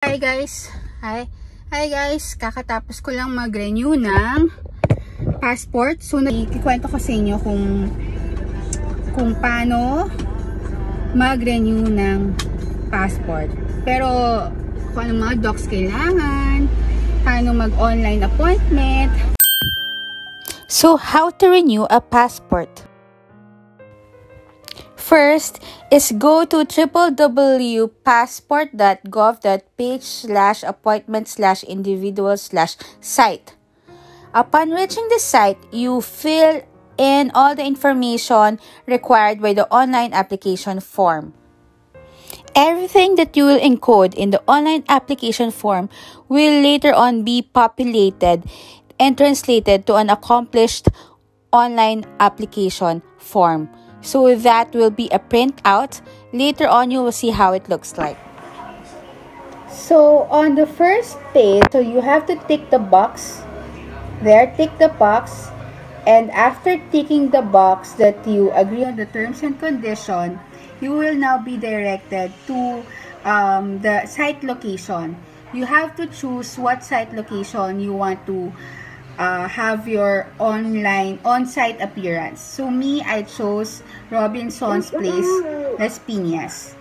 Hi guys. Hi. Hi guys. Kakatapos ko lang mag-renew ng passport. So, nakikwento ko sa inyo kung kung paano mag-renew ng passport. Pero, kung anong mga docs kailangan, paano mag-online appointment. So, how to renew a passport? First is go to www.passport.gov.page slash appointment slash individual slash site. Upon reaching the site, you fill in all the information required by the online application form. Everything that you will encode in the online application form will later on be populated and translated to an accomplished online application form. So that will be a printout. Later on, you will see how it looks like. So on the first page, so you have to tick the box. There, tick the box. And after ticking the box that you agree on the terms and condition, you will now be directed to um, the site location. You have to choose what site location you want to uh, have your online on-site appearance. So me, I chose Robinson's Place, Las Piñas.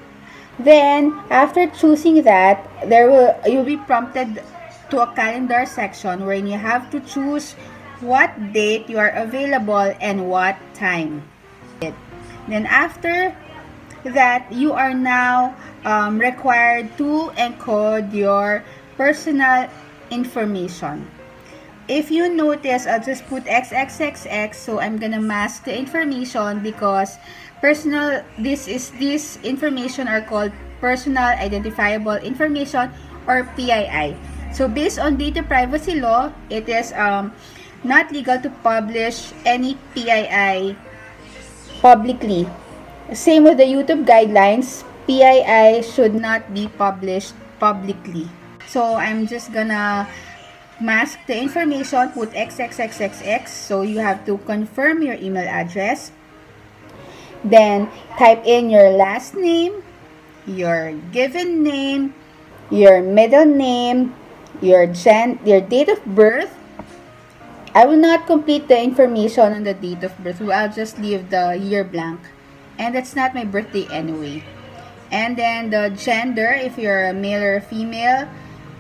Then, after choosing that, there will you'll be prompted to a calendar section wherein you have to choose what date you are available and what time. Then after that, you are now um, required to encode your personal information. If you notice, I'll just put XXXX. So I'm gonna mask the information because personal, this is, this information are called personal identifiable information or PII. So based on data privacy law, it is um, not legal to publish any PII publicly. Same with the YouTube guidelines, PII should not be published publicly. So I'm just gonna mask the information, put XXXXX. So you have to confirm your email address. Then type in your last name, your given name, your middle name, your gen your date of birth. I will not complete the information on the date of birth. I'll just leave the year blank. And that's not my birthday anyway. And then the gender, if you're a male or a female,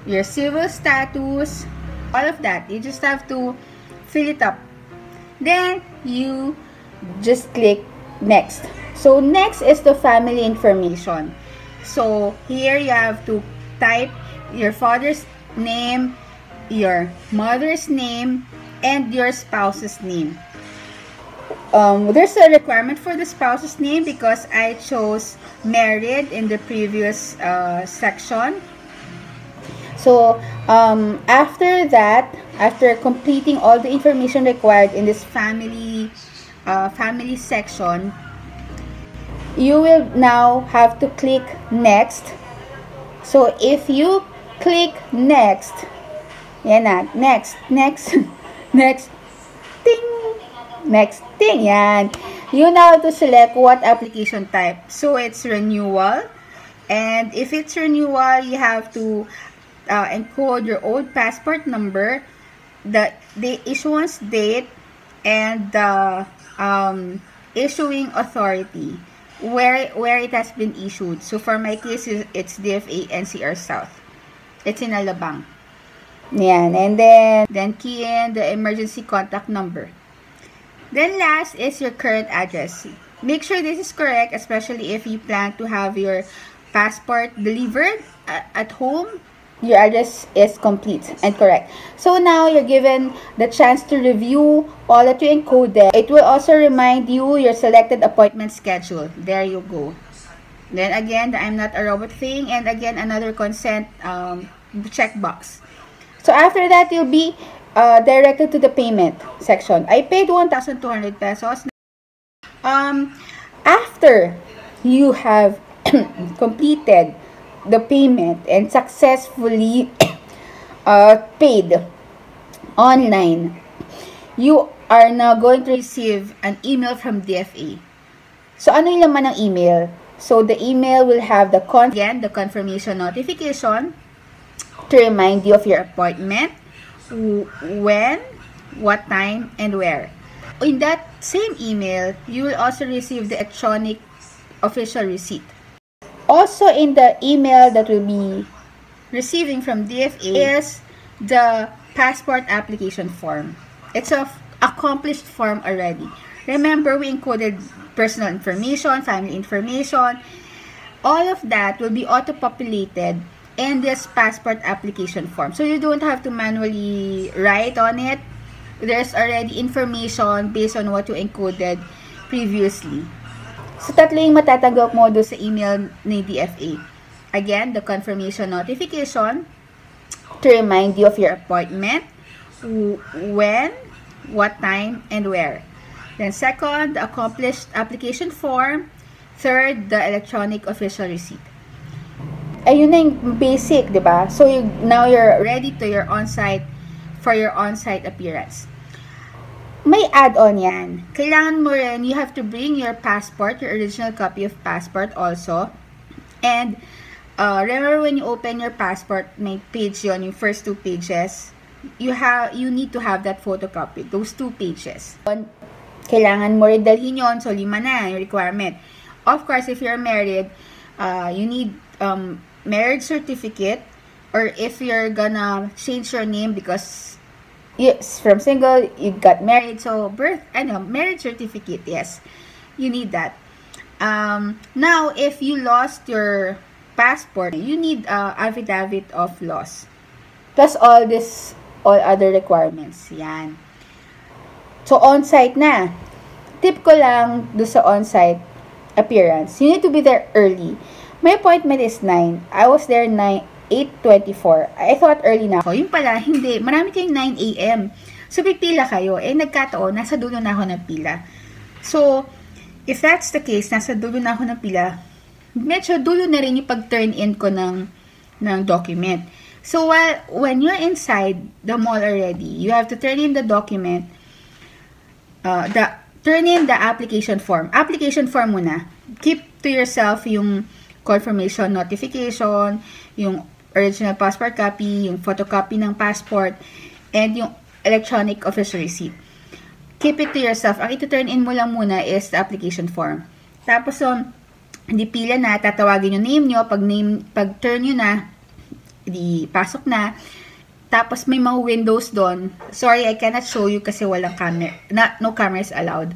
your civil status, all of that. You just have to fill it up. Then you just click next. So next is the family information. So here you have to type your father's name your mother's name and your spouse's name. Um, there's a requirement for the spouse's name because I chose married in the previous uh, section so, um, after that, after completing all the information required in this family, uh, family section, you will now have to click next. So, if you click next, yan na, next, next, next, ting, next thing, yan. You now have to select what application type. So, it's renewal. And if it's renewal, you have to uh, encode your old passport number, the, the issuance date, and the um, issuing authority where where it has been issued. So for my case, it's DFA NCR South. It's in Alabang. Yan. And then, then key in the emergency contact number. Then last is your current address. Make sure this is correct, especially if you plan to have your passport delivered at home your address is complete and correct. So now you're given the chance to review all that you encoded. It will also remind you your selected appointment schedule. There you go. Then again, the I'm not a robot thing and again another consent um, checkbox. So after that, you'll be uh, directed to the payment section. I paid 1,200 pesos. Um, after you have completed the payment and successfully uh, paid online, you are now going to receive an email from DFA. So, ano yung laman ng email? So, the email will have the con again, the confirmation notification, to remind you of your appointment, when, what time, and where. In that same email, you will also receive the electronic official receipt. Also in the email that will be receiving from DFA mm. is the passport application form. It's a accomplished form already. Remember, we encoded personal information, family information. All of that will be auto-populated in this passport application form. So you don't have to manually write on it. There's already information based on what you encoded previously. So, tatlo yung matatanggap mo doon sa email ni DFA. Again, the confirmation notification to remind you of your appointment, when, what time, and where. Then second, the accomplished application form. Third, the electronic official receipt. Ayun na yung basic, di ba? So, you, now you're ready to your on-site for your on-site appearance. May add-on yan. Kailangan mo rin, you have to bring your passport, your original copy of passport also. And, uh, remember when you open your passport, may page yon yung first two pages. You have, you need to have that photocopy, those two pages. Kailangan mo rin dalhin yon so lima na yung requirement. Of course, if you're married, uh, you need um, marriage certificate or if you're gonna change your name because yes, from single, you got married. So, birth, ano, marriage certificate, yes. You need that. Um, now, if you lost your passport, you need uh, affidavit of loss. Plus all this, all other requirements. Yan. So, on-site na. Tip ko lang do sa on-site appearance. You need to be there early. My appointment is 9. I was there 9, 8.24. I thought early na ako. Yung pala, hindi. Marami kayong 9 a.m. So, pipila kayo. Eh, nagkataon, nasa dulo na ako ng pila. So, if that's the case, nasa dulo na ako ng pila, medyo dulo na rin yung pag-turn in ko ng, ng document. So, while, when you're inside the mall already, you have to turn in the document, uh, the, turn in the application form. Application form muna. Keep to yourself yung confirmation notification, yung original passport copy, yung photocopy ng passport, and yung electronic official receipt. Keep it to yourself. Ang ito-turn in mo lang muna is the application form. Tapos, so, hindi pila na, tatawagin yung name nyo. Pag, name, pag turn nyo na, di pasok na. Tapos, may mga windows doon. Sorry, I cannot show you kasi walang camera. Not, no cameras allowed.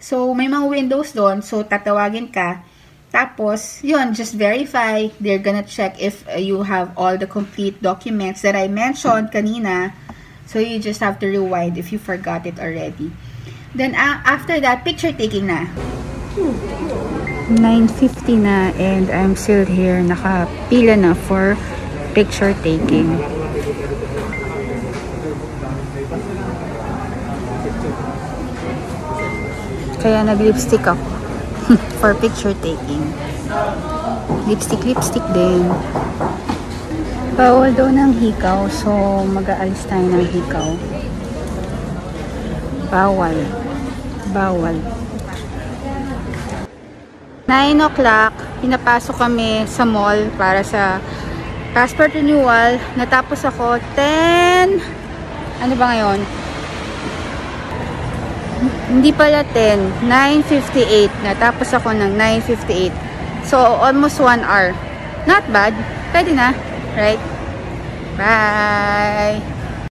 So, may mga windows doon. So, tatawagin ka. Tapos, yun, just verify. They're gonna check if uh, you have all the complete documents that I mentioned kanina. So, you just have to rewind if you forgot it already. Then, uh, after that, picture taking na. 9.50 na and I'm still here. Nakapila na for picture taking. Kaya nag-lipstick ako. for picture taking. Lipstick, lipstick din. Bawal daw ng hikaw, so mag-aalis tayo ng hikaw. Bawal. Bawal. 9 o'clock, pinapasok kami sa mall para sa passport renewal. Natapos ako 10, ano ba ngayon? Hindi pala 10. 9.58. Natapos ako ng 9.58. So, almost 1 hour. Not bad. Pwede na. Right? Bye!